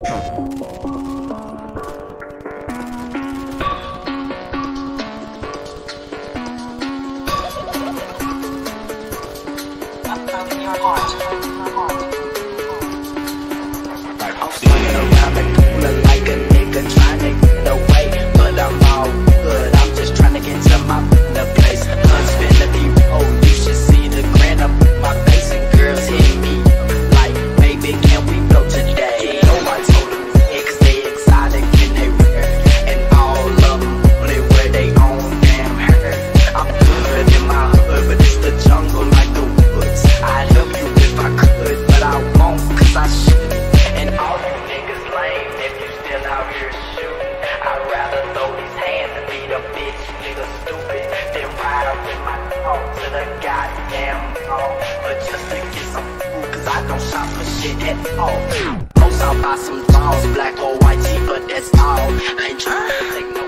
Your heart. don't for shit at all. Post I'll buy some dolls, black or white tee, but that's all. I ain't take no